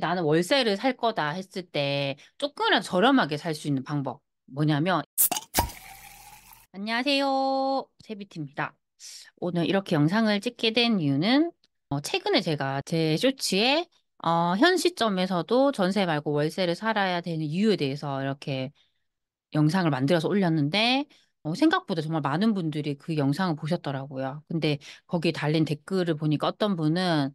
나는 월세를 살 거다 했을 때 조금이라도 저렴하게 살 수 있는 방법 뭐냐면 안녕하세요 세비티입니다. 오늘 이렇게 영상을 찍게 된 이유는 어, 최근에 제가 제 쇼츠에 어, 현 시점에서도 전세 말고 월세를 살아야 되는 이유에 대해서 이렇게 영상을 만들어서 올렸는데 어, 생각보다 정말 많은 분들이 그 영상을 보셨더라고요. 근데 거기에 달린 댓글을 보니까 어떤 분은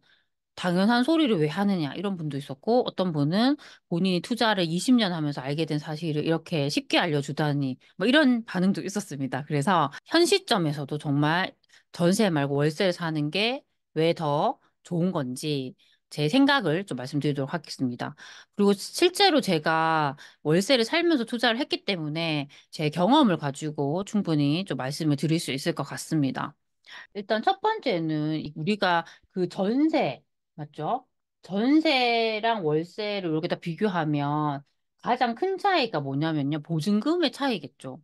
당연한 소리를 왜 하느냐 이런 분도 있었고 어떤 분은 본인이 투자를 20년 하면서 알게 된 사실을 이렇게 쉽게 알려주다니 뭐 이런 반응도 있었습니다. 그래서 현 시점에서도 정말 전세 말고 월세를 사는 게 왜 더 좋은 건지 제 생각을 좀 말씀드리도록 하겠습니다. 그리고 실제로 제가 월세를 살면서 투자를 했기 때문에 제 경험을 가지고 충분히 좀 말씀을 드릴 수 있을 것 같습니다. 일단 첫 번째는 우리가 그 전세, 맞죠? 전세랑 월세를 이렇게 다 비교하면 가장 큰 차이가 뭐냐면요. 보증금의 차이겠죠.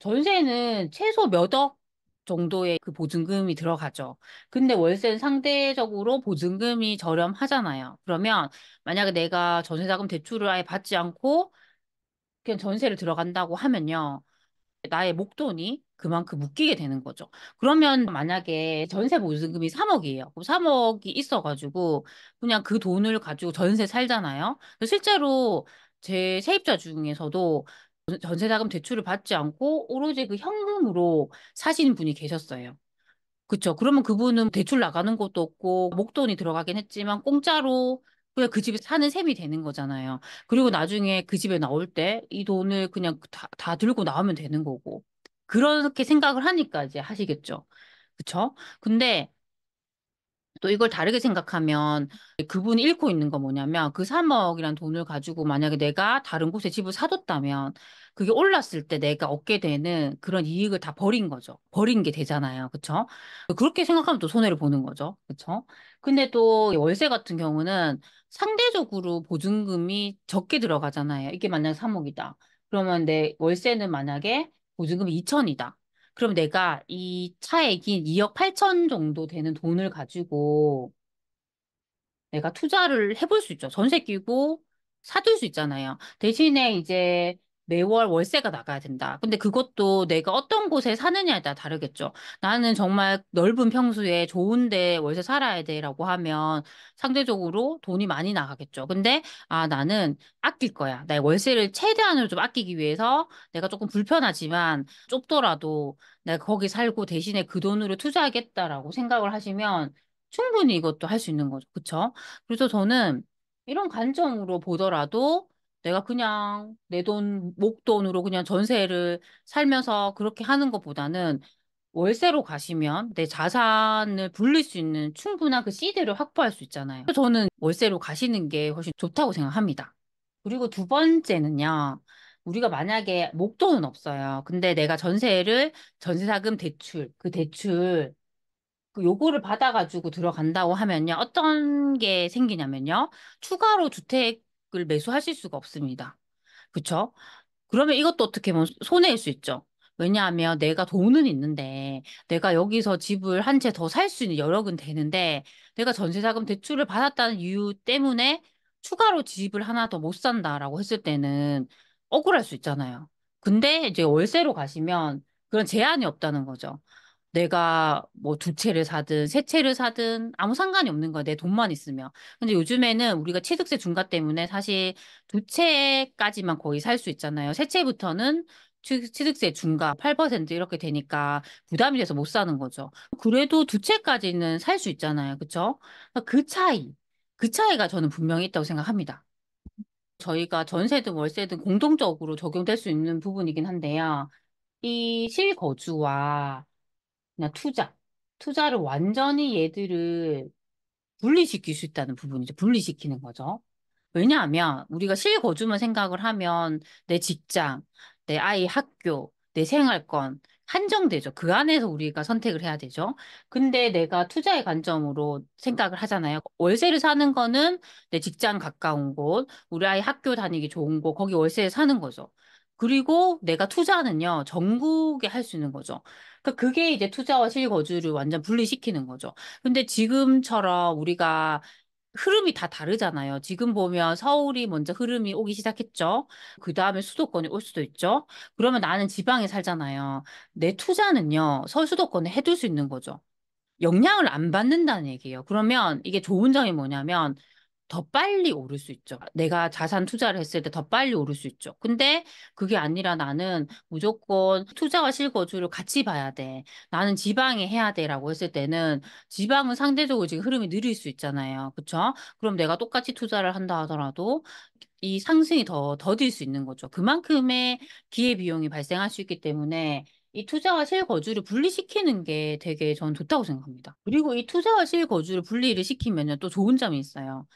전세는 최소 몇 억 정도의 그 보증금이 들어가죠. 근데 월세는 상대적으로 보증금이 저렴하잖아요. 그러면 만약에 내가 전세자금 대출을 아예 받지 않고 그냥 전세를 들어간다고 하면요. 나의 목돈이 그만큼 묶이게 되는 거죠. 그러면 만약에 전세 보증금이 3억이에요. 3억이 있어가지고 그냥 그 돈을 가지고 전세 살잖아요. 실제로 제 세입자 중에서도 전세자금 대출을 받지 않고 오로지 그 현금으로 사시는 분이 계셨어요. 그쵸. 그러면 그분은 대출 나가는 것도 없고, 목돈이 들어가긴 했지만, 공짜로 그냥 그 집에 사는 셈이 되는 거잖아요. 그리고 나중에 그 집에 나올 때 이 돈을 그냥 다, 다 들고 나오면 되는 거고. 그렇게 생각을 하니까 이제 하시겠죠. 그쵸? 근데 또 이걸 다르게 생각하면 그분이 잃고 있는 건 뭐냐면 그 3억이란 돈을 가지고 만약에 내가 다른 곳에 집을 사뒀다면 그게 올랐을 때 내가 얻게 되는 그런 이익을 다 버린 거죠. 버린 게 되잖아요. 그쵸? 그렇게 생각하면 또 손해를 보는 거죠. 그쵸? 근데 또 월세 같은 경우는 상대적으로 보증금이 적게 들어가잖아요. 이게 만약에 3억이다. 그러면 내 월세는 만약에 보증금이 2천이다. 그럼 내가 이 차액인 2억 8천 정도 되는 돈을 가지고 내가 투자를 해볼 수 있죠. 전세 끼고 사둘 수 있잖아요. 대신에 이제 매월 월세가 나가야 된다. 근데 그것도 내가 어떤 곳에 사느냐에 따라 다르겠죠. 나는 정말 넓은 평수에 좋은데 월세 살아야 돼라고 하면 상대적으로 돈이 많이 나가겠죠. 근데 아 나는 아낄 거야. 나의 월세를 최대한으로 좀 아끼기 위해서 내가 조금 불편하지만 좁더라도 내가 거기 살고 대신에 그 돈으로 투자하겠다라고 생각을 하시면 충분히 이것도 할 수 있는 거죠. 그쵸? 그래서 저는 이런 관점으로 보더라도 내가 그냥 내 돈, 목돈으로 그냥 전세를 살면서 그렇게 하는 것보다는 월세로 가시면 내 자산을 불릴 수 있는 충분한 그 시드를 확보할 수 있잖아요. 저는 월세로 가시는 게 훨씬 좋다고 생각합니다. 그리고 두 번째는요. 우리가 만약에 목돈은 없어요. 근데 내가 전세를 전세자금 대출, 그 대출 그 요거를 받아가지고 들어간다고 하면요. 어떤 게 생기냐면요. 추가로 주택 을 매수하실 수가 없습니다. 그쵸? 그러면 이것도 어떻게 보면 손해일 수 있죠. 왜냐하면 내가 돈은 있는데 내가 여기서 집을 한 채 더 살 수 있는 여력은 되는데 내가 전세자금 대출을 받았다는 이유 때문에 추가로 집을 하나 더 못 산다라고 했을 때는 억울할 수 있잖아요. 근데 이제 월세로 가시면 그런 제한이 없다는 거죠. 내가 뭐 두 채를 사든 세 채를 사든 아무 상관이 없는 거야. 내 돈만 있으면. 근데 요즘에는 우리가 취득세 중과 때문에 사실 두 채까지만 거의 살 수 있잖아요. 세 채부터는 취- 취득세 중과 8% 이렇게 되니까 부담이 돼서 못 사는 거죠. 그래도 두 채까지는 살 수 있잖아요. 그쵸? 그 차이, 그 차이가 저는 분명히 있다고 생각합니다. 저희가 전세든 월세든 공동적으로 적용될 수 있는 부분이긴 한데요. 이 실거주와 그냥 투자. 투자를 완전히 얘들을 분리시킬 수 있다는 부분이죠. 분리시키는 거죠. 왜냐하면 우리가 실거주만 생각을 하면 내 직장, 내 아이 학교, 내 생활권 한정되죠. 그 안에서 우리가 선택을 해야 되죠. 근데 내가 투자의 관점으로 생각을 하잖아요. 월세를 사는 거는 내 직장 가까운 곳, 우리 아이 학교 다니기 좋은 곳, 거기 월세에 사는 거죠. 그리고 내가 투자는요, 전국에 할 수 있는 거죠. 그러니까 그게 이제 투자와 실거주를 완전 분리시키는 거죠. 근데 지금처럼 우리가 흐름이 다 다르잖아요. 지금 보면 서울이 먼저 흐름이 오기 시작했죠. 그 다음에 수도권이 올 수도 있죠. 그러면 나는 지방에 살잖아요. 내 투자는요, 서울 수도권에 해둘 수 있는 거죠. 영향을 안 받는다는 얘기예요. 그러면 이게 좋은 점이 뭐냐면 더 빨리 오를 수 있죠. 내가 자산 투자를 했을 때 더 빨리 오를 수 있죠. 근데 그게 아니라 나는 무조건 투자와 실거주를 같이 봐야 돼. 나는 지방에 해야 돼라고 했을 때는 지방은 상대적으로 지금 흐름이 느릴 수 있잖아요. 그쵸? 그럼 내가 똑같이 투자를 한다 하더라도 이 상승이 더 더딜 수 있는 거죠. 그만큼의 기회 비용이 발생할 수 있기 때문에 이 투자와 실거주를 분리시키는 게 되게 저는 좋다고 생각합니다. 그리고 이 투자와 실거주를 분리를 시키면 또 좋은 점이 있어요.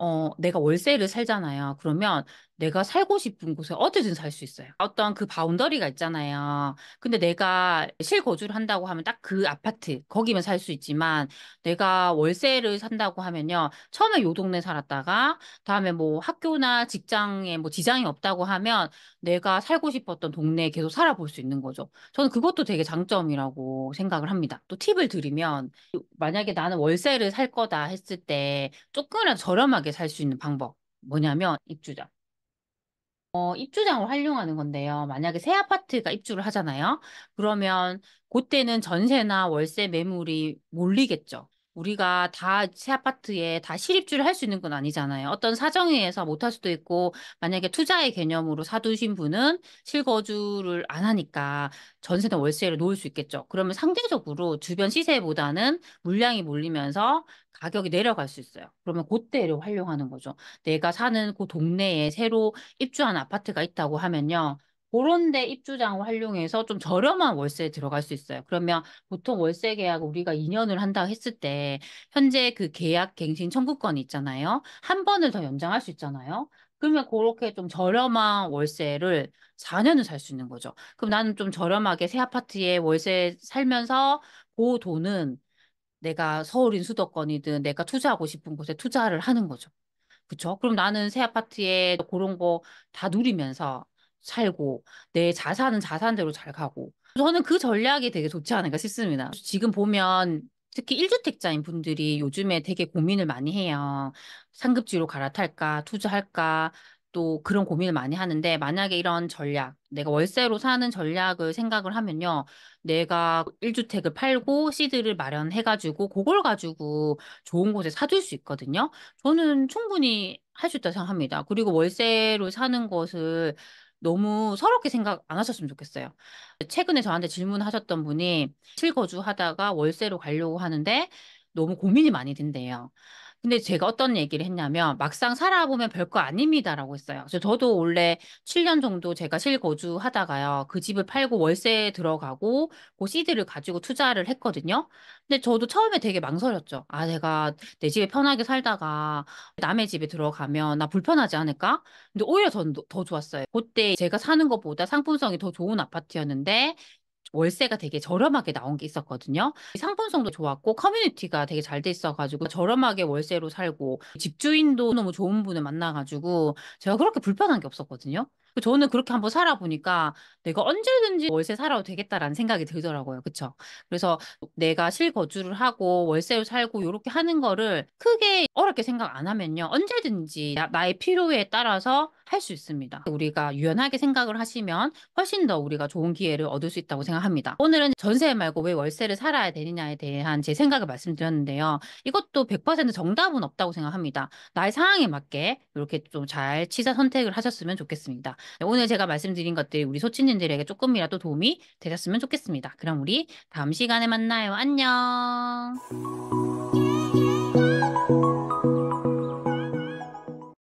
어, 내가 월세를 살잖아요. 그러면 내가 살고 싶은 곳에 어디든 살 수 있어요. 어떤 그 바운더리가 있잖아요. 근데 내가 실거주를 한다고 하면 딱 그 아파트, 거기면 살 수 있지만 내가 월세를 산다고 하면요. 처음에 요 동네 살았다가 다음에 뭐 학교나 직장에 뭐 지장이 없다고 하면 내가 살고 싶었던 동네에 계속 살아볼 수 있는 거죠. 저는 그것도 되게 장점이라고 생각을 합니다. 또 팁을 드리면 만약에 나는 월세를 살 거다 했을 때 조금이라도 저렴하게 살 수 있는 방법 뭐냐면 입주자. 어, 입주장을 활용하는 건데요. 만약에 새 아파트가 입주를 하잖아요. 그러면 그때는 전세나 월세 매물이 몰리겠죠. 우리가 다 새 아파트에 다 실입주를 할 수 있는 건 아니잖아요. 어떤 사정에 의해서 못 할 수도 있고, 만약에 투자의 개념으로 사두신 분은 실거주를 안 하니까 전세나 월세를 놓을 수 있겠죠. 그러면 상대적으로 주변 시세보다는 물량이 몰리면서 가격이 내려갈 수 있어요. 그러면 그때를 활용하는 거죠. 내가 사는 그 동네에 새로 입주한 아파트가 있다고 하면요. 그런 데 입주장을 활용해서 좀 저렴한 월세에 들어갈 수 있어요. 그러면 보통 월세 계약 우리가 2년을 한다 했을 때 현재 그 계약 갱신 청구권이 있잖아요. 한 번을 더 연장할 수 있잖아요. 그러면 그렇게 좀 저렴한 월세를 4년을 살 수 있는 거죠. 그럼 나는 좀 저렴하게 새 아파트에 월세 살면서 그 돈은 내가 서울인 수도권이든 내가 투자하고 싶은 곳에 투자를 하는 거죠. 그쵸? 그럼 나는 새 아파트에 그런 거 다 누리면서 살고 내 자산은 자산대로 잘 가고 저는 그 전략이 되게 좋지 않을까 싶습니다. 지금 보면 특히 1주택자인 분들이 요즘에 되게 고민을 많이 해요. 상급지로 갈아탈까, 투자할까, 또 그런 고민을 많이 하는데 만약에 이런 전략, 내가 월세로 사는 전략을 생각을 하면요. 내가 1주택을 팔고 시드를 마련해가지고 그걸 가지고 좋은 곳에 사둘 수 있거든요. 저는 충분히 할 수 있다고 생각합니다. 그리고 월세로 사는 것을 너무 서럽게 생각 안 하셨으면 좋겠어요. 최근에 저한테 질문하셨던 분이 실거주 하다가 월세로 가려고 하는데 너무 고민이 많이 된대요. 근데 제가 어떤 얘기를 했냐면 막상 살아보면 별거 아닙니다라고 했어요. 그래서 저도 원래 7년 정도 제가 실거주 하다가요. 그 집을 팔고 월세에 들어가고 그 시드를 가지고 투자를 했거든요. 근데 저도 처음에 되게 망설였죠. 아, 내가 내 집에 편하게 살다가 남의 집에 들어가면 나 불편하지 않을까? 근데 오히려 전 더 좋았어요. 그때 제가 사는 것보다 상품성이 더 좋은 아파트였는데 월세가 되게 저렴하게 나온 게 있었거든요. 상품성도 좋았고 커뮤니티가 되게 잘 돼 있어가지고 저렴하게 월세로 살고 집주인도 너무 좋은 분을 만나가지고 제가 그렇게 불편한 게 없었거든요. 저는 그렇게 한번 살아보니까 내가 언제든지 월세 살아도 되겠다라는 생각이 들더라고요. 그쵸? 그래서 내가 실거주를 하고 월세로 살고 이렇게 하는 거를 크게 어렵게 생각 안 하면요. 언제든지 나, 의 필요에 따라서 할 수 있습니다. 우리가 유연하게 생각을 하시면 훨씬 더 우리가 좋은 기회를 얻을 수 있다고 생각합니다. 오늘은 전세 말고 왜 월세를 살아야 되느냐에 대한 제 생각을 말씀드렸는데요. 이것도 100% 정답은 없다고 생각합니다. 나의 상황에 맞게 이렇게 좀 잘 취사 선택을 하셨으면 좋겠습니다. 네, 오늘 제가 말씀드린 것들이 우리 소친님들에게 조금이라도 도움이 되셨으면 좋겠습니다. 그럼 우리 다음 시간에 만나요. 안녕.